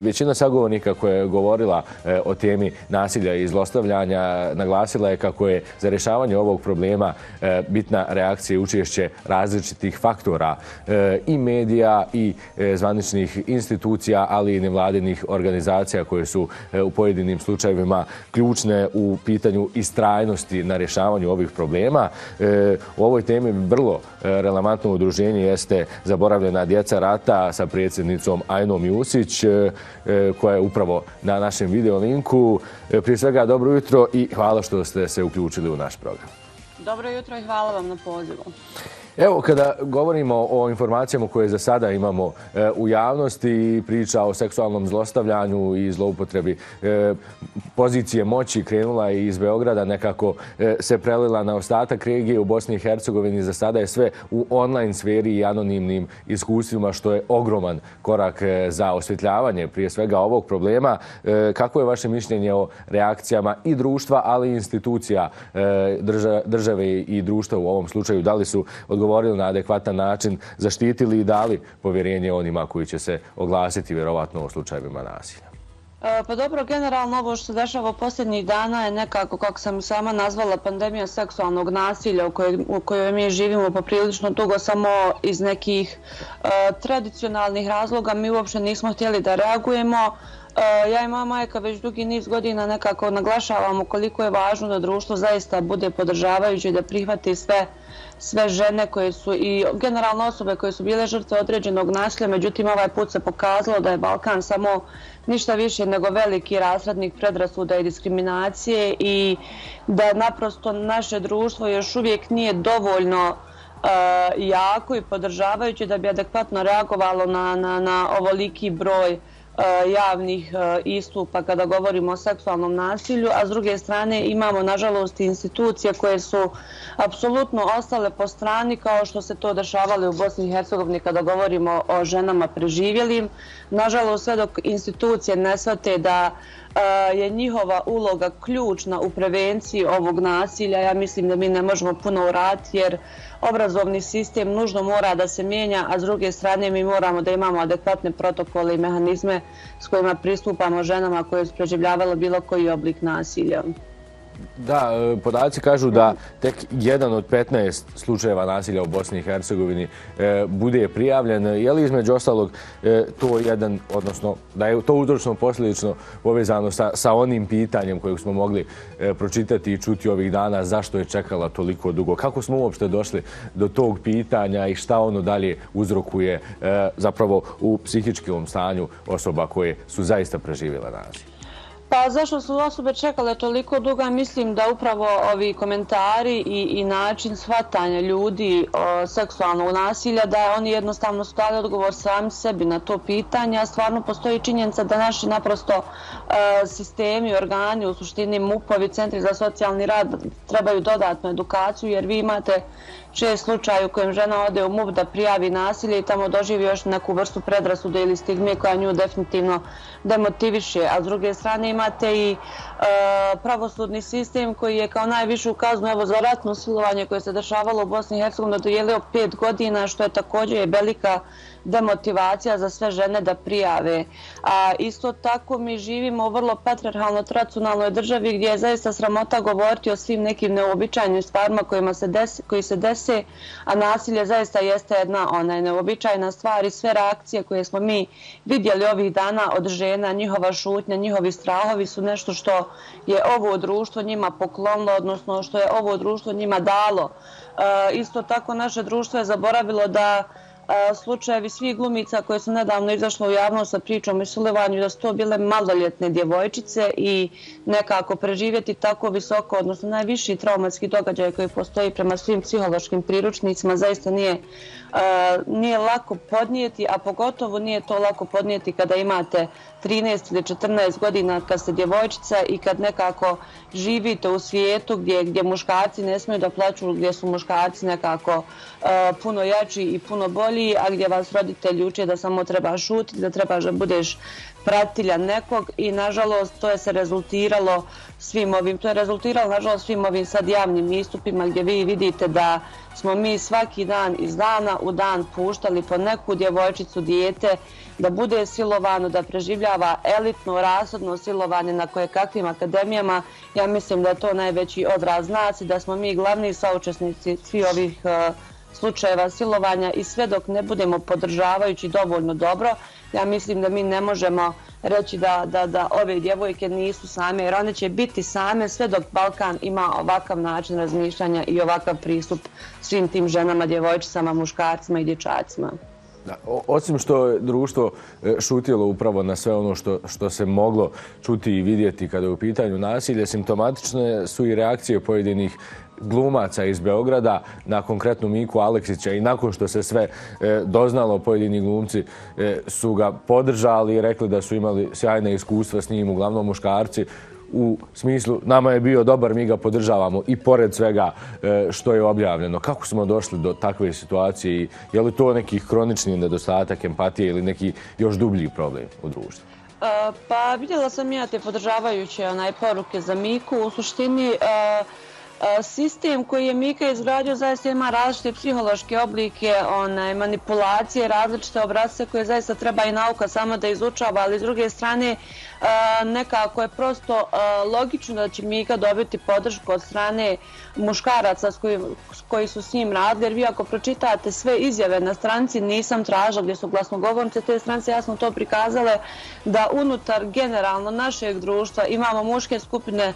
Većina sagovornika koja je govorila e, o temi nasilja i zlostavljanja naglasila je kako je za rješavanje ovog problema e, bitna reakcija i učešće različitih faktora e, i medija i e, zvaničnih institucija, ali i nevladinih organizacija koje su e, u pojedinim slučajevima ključne u pitanju istrajnosti na rješavanju ovih problema. E, u ovoj temi vrlo relevantno udruženje jeste zaboravljena djeca rata sa predsjednicom Ajnom Jusić, E, koja je upravo na našem video linku. E, prije svega, dobro jutro i hvala što ste se uključili u naš program. Dobro jutro i hvala vam na pozivu. Evo, kada govorimo o informacijama koje za sada imamo e, u javnosti, priča o seksualnom zlostavljanju i zloupotrebi e, pozicije moći krenula i iz Beograda, nekako e, se prelila na ostatak regije u Bosni i Hercegovini. Za sada je sve u online sferi i anonimnim iskustvima, što je ogroman korak e, za osvjetljavanje prije svega ovog problema. E, kako je vaše mišljenje o reakcijama i društva, ali i institucija e, države i društva u ovom slučaju? Da li su odgovorili odgovorili na adekvatan način, zaštitili i dali povjerenje onima koji će se oglasiti vjerovatno u slučajevima nasilja? E, pa dobro, generalno ovo što se dešava posljednjih dana je nekako, kako sam sama nazvala, pandemija seksualnog nasilja u kojoj, u kojoj mi živimo poprilično dugo samo iz nekih uh, tradicionalnih razloga. Mi uopšte nismo htjeli da reagujemo. E, ja i moja majka već dugi niz godina nekako naglašavamo koliko je važno da društvo zaista bude podržavajuće da prihvati sve sve žene koje su i generalno osobe koje su bile žrtve određenog nasilja, međutim ovaj put se pokazalo da je Balkan samo ništa više nego veliki razrednik predrasuda i diskriminacije i da naprosto naše društvo još uvijek nije dovoljno uh, jako i podržavajuće da bi adekvatno reagovalo na, na, na ovoliki broj uh, E, javnih e, istupa kada govorimo o seksualnom nasilju, a s druge strane imamo nažalost institucije koje su apsolutno ostale po strani kao što se to dešavali u Bosni i Hercegovini kada govorimo o ženama preživjelim. Nažalost sve dok institucije ne svate da uh, je njihova uloga ključna u prevenciji ovog nasilja, ja mislim da mi ne možemo puno urati jer obrazovni sistem nužno mora da se mijenja, a s druge strane mi moramo da imamo adekvatne protokole i mehanizme s kojima pristupamo ženama koje su preživljavale bilo koji oblik nasilja. Da, e, podaci kažu da tek jedan od 15 slučajeva nasilja u Bosni i Hercegovini e, bude prijavljen. Je li između ostalog e, to jedan, odnosno da je to uzročno posljedično povezano sa, sa onim pitanjem kojeg smo mogli pročitati i čuti ovih dana, zašto je čekala toliko dugo? Kako smo uopšte došli do tog pitanja i šta ono dalje uzrokuje zapravo u psihičkom stanju osoba koje su zaista preživjela nasilje? Pa zašto su osobe čekale toliko duga? Mislim da upravo ovi komentari i, i način shvatanja ljudi o seksualnog nasilja, da oni jednostavno su dali odgovor sami sebi na to pitanje. A stvarno postoji činjenica da naši naprosto e, sistemi, organi, u suštini MUP-ovi, centri za socijalni rad trebaju dodatnu edukaciju jer vi imate čest slučaj u kojem žena ode u MUP da prijavi nasilje i tamo doživi još neku vrstu predrasude ili stigme koja nju definitivno demotiviše. A s druge strane imate i e, pravosudni sistem koji je kao najvišu kaznu evo, za ratno silovanje koje se dešavalo u Bosni i Hercegovini dodijelio pet godina što je također je velika demotivacija za sve žene da prijave. A isto tako mi živimo u vrlo patriarhalno tradicionalnoj državi gdje je zaista sramota govoriti o svim nekim neobičajnim stvarima kojima se desi, koji se dese, a nasilje zaista jeste jedna ona neobičajna stvar i sve reakcije koje smo mi vidjeli ovih dana od žena, njihova šutnja, njihovi strah, strahovi su nešto što je ovo društvo njima poklonilo, odnosno što je ovo društvo njima dalo. E, isto tako naše društvo je zaboravilo da slučajevi svih glumica koje su nedavno izašle u javnost sa pričom i sulevanju, da su to bile maloljetne djevojčice i nekako preživjeti tako visoko, odnosno najviši traumatski događaj koji postoji prema svim psihološkim priručnicima, zaista nije, nije lako podnijeti, a pogotovo nije to lako podnijeti kada imate 13 ili 14 godina kad ste djevojčica i kad nekako živite u svijetu gdje, gdje muškarci ne smiju da plaću, gdje su muškarci nekako puno jači i puno bolji školi, a gdje vas roditelji uče da samo treba šutiti, da trebaš da budeš pratilja nekog i nažalost to je se rezultiralo svim ovim, to je rezultiralo nažalost svim ovim sad javnim istupima gdje vi vidite da smo mi svaki dan iz dana u dan puštali po neku djevojčicu dijete da bude silovano, da preživljava elitno, rasodno silovanje na koje kakvim akademijama. Ja mislim da je to najveći odraz nas i da smo mi glavni saučesnici svi ovih uh, slučajeva silovanja i sve dok ne budemo podržavajući dovoljno dobro, ja mislim da mi ne možemo reći da, da, da ove djevojke nisu same, jer one će biti same sve dok Balkan ima ovakav način razmišljanja i ovakav pristup svim tim ženama, djevojčicama, muškarcima i dječacima. Da, osim što je društvo e, šutilo upravo na sve ono što, što se moglo čuti i vidjeti kada je u pitanju nasilje, simptomatične su i reakcije pojedinih glumaca iz Beograda na konkretnu Miku Aleksića i nakon što se sve e, doznalo, pojedini glumci e, su ga podržali i rekli da su imali sjajne iskustva s njim, uglavnom muškarci, u smislu nama je bio dobar, mi ga podržavamo i pored svega e, što je objavljeno. Kako smo došli do takve situacije i je li to neki kronični nedostatak empatije ili neki još dublji problem u društvu? E, pa vidjela sam ja te podržavajuće onaj poruke za Miku. U suštini e, E, sistem koji je Mika izgradio zaista ima različite psihološke oblike, onaj, manipulacije, različite obrazce koje zaista treba i nauka samo da izučava, ali s druge strane e, nekako je prosto e, logično da će Mika dobiti podršku od strane muškaraca s koji su s njim radili, jer vi ako pročitate sve izjave na stranci nisam tražila gdje su glasnogovornice, te strance jasno to prikazale da unutar generalno našeg društva imamo muške skupine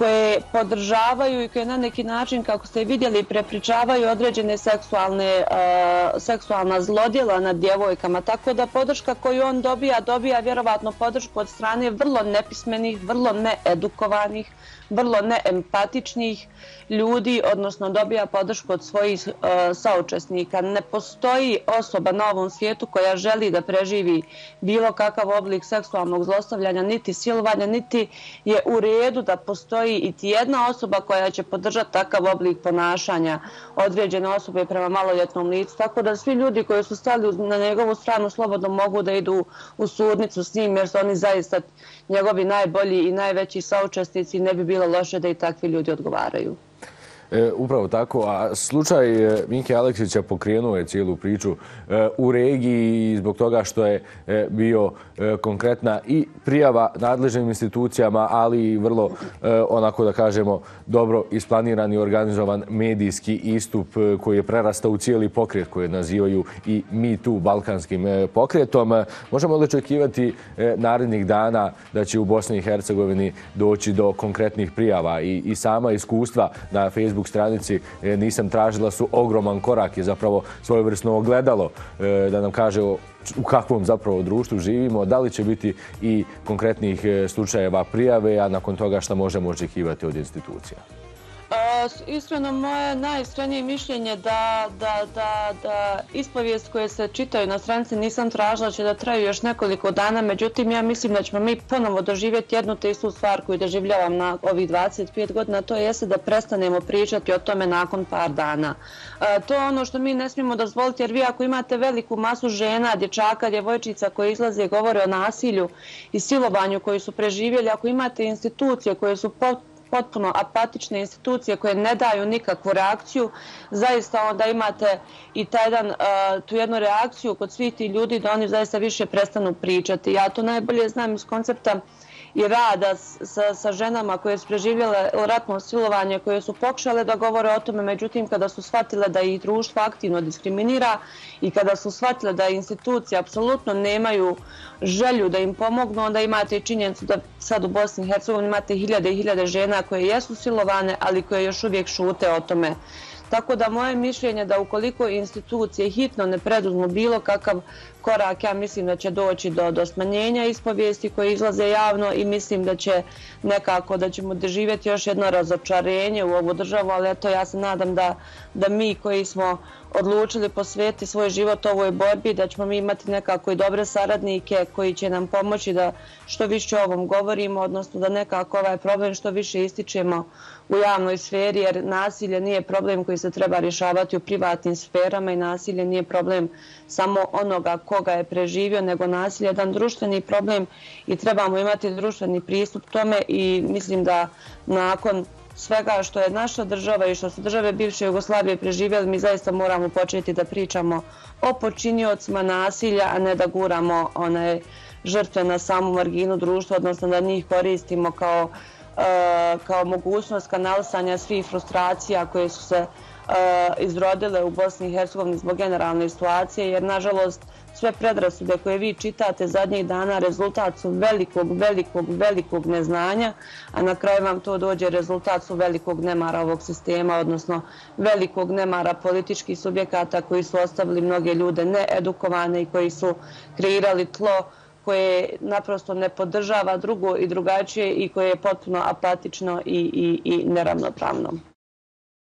koje podržavaju i koje na neki način, kako ste vidjeli, prepričavaju određene seksualne, uh, seksualna zlodjela nad djevojkama. Tako da podrška koju on dobija, dobija vjerovatno podršku od strane vrlo nepismenih, vrlo needukovanih, vrlo neempatičnih ljudi, odnosno dobija podršku od svojih uh, saučesnika. Ne postoji osoba na ovom svijetu koja želi da preživi bilo kakav oblik seksualnog zlostavljanja, niti silovanja, niti je u redu da postoji i ti jedna osoba koja će podržati takav oblik ponašanja određene osobe prema maloljetnom licu. Tako da svi ljudi koji su stali na njegovu stranu slobodno mogu da idu u sudnicu s njim jer su oni zaista njegovi najbolji i najveći saučestnici i ne bi bilo loše da i takvi ljudi odgovaraju. E, upravo tako. A slučaj e, Aleksića pokrenuo je cijelu priču e, u regiji zbog toga što je e, bio e, konkretna i prijava nadležnim institucijama, ali i vrlo, e, onako da kažemo, dobro isplaniran i organizovan medijski istup koji je prerastao u cijeli pokret koji nazivaju i Mi tu balkanskim pokretom. Možemo li očekivati narednih dana da će u Bosni i Hercegovini doći do konkretnih prijava i sama iskustva na Facebooku Facebook stranici e, nisam tražila su ogroman korak i zapravo svojevrsno ogledalo e, da nam kaže u kakvom zapravo društvu živimo, da li će biti i konkretnih e, slučajeva prijave, a nakon toga šta možemo očekivati od institucija. Iskreno, moje najiskrenije mišljenje da, da, da, da ispovijest koje se čitaju na stranici nisam tražila će da traju još nekoliko dana, međutim ja mislim da ćemo mi ponovo doživjeti jednu te istu stvar koju doživljavam na ovih 25 godina, to jeste da prestanemo pričati o tome nakon par dana. E, to je ono što mi ne smijemo dozvoliti, jer vi ako imate veliku masu žena, dječaka, djevojčica koji izlaze i govore o nasilju i silovanju koji su preživjeli, ako imate institucije koje su potpuno apatične institucije koje ne daju nikakvu reakciju, zaista onda imate i jedan, e, tu jednu reakciju kod svih ti ljudi da oni zaista više prestanu pričati. Ja to najbolje znam iz koncepta i rada sa, sa ženama koje su preživjele ratno silovanje, koje su pokušale da govore o tome, međutim kada su shvatile da ih društvo aktivno diskriminira i kada su shvatile da institucije apsolutno nemaju želju da im pomognu, onda imate činjenicu da sad u Bosni i Hercegovini imate hiljade i hiljade žena koje jesu silovane, ali koje još uvijek šute o tome. Tako da moje mišljenje da ukoliko institucije hitno ne preduzmu bilo kakav korak. Ja mislim da će doći do, do smanjenja ispovijesti koje izlaze javno i mislim da će nekako da ćemo doživjeti još jedno razočarenje u ovu državu, ali eto ja se nadam da, da mi koji smo odlučili posvijeti svoj život ovoj borbi, da ćemo mi imati nekako i dobre saradnike koji će nam pomoći da što više o ovom govorimo, odnosno da nekako ovaj problem što više ističemo u javnoj sferi, jer nasilje nije problem koji se treba rješavati u privatnim sferama i nasilje nije problem samo onoga koga je preživio, nego nasilje je jedan društveni problem i trebamo imati društveni pristup tome i mislim da nakon svega što je naša država i što su države bivše Jugoslavije preživjeli, mi zaista moramo početi da pričamo o počinjocima nasilja, a ne da guramo one žrtve na samu marginu društva, odnosno da njih koristimo kao, e, kao mogućnost kanalisanja svih frustracija koje su se uh, Eh, izrodile u Bosni i Hercegovini zbog generalne situacije, jer nažalost sve predrasude koje vi čitate zadnjih dana rezultat su velikog, velikog, velikog neznanja, a na kraju vam to dođe rezultat su velikog nemara ovog sistema, odnosno velikog nemara političkih subjekata koji su ostavili mnoge ljude needukovane i koji su kreirali tlo koje naprosto ne podržava drugo i drugačije i koje je potpuno apatično i, i, i neravnopravno.